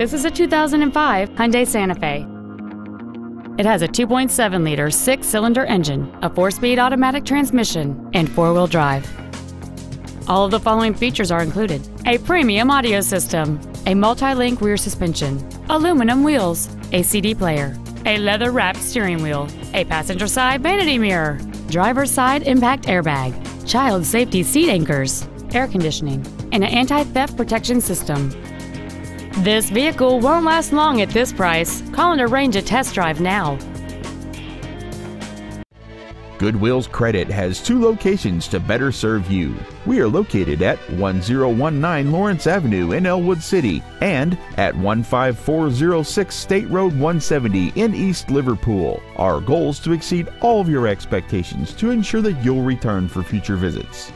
This is a 2005 Hyundai Santa Fe. It has a 2.7 liter six cylinder engine, a four speed automatic transmission, and four wheel drive. All of the following features are included a premium audio system, a multi link rear suspension, aluminum wheels, a CD player, a leather wrapped steering wheel, a passenger side vanity mirror, driver's side impact airbag, child safety seat anchors, air conditioning, and an anti theft protection system. This vehicle won't last long at this price. Call and arrange a test drive now. Good Wheels Credit has two locations to better serve you. We are located at 1019 Lawrence Avenue in Ellwood City and at 15406 State Road 170 in East Liverpool. Our goal is to exceed all of your expectations to ensure that you'll return for future visits.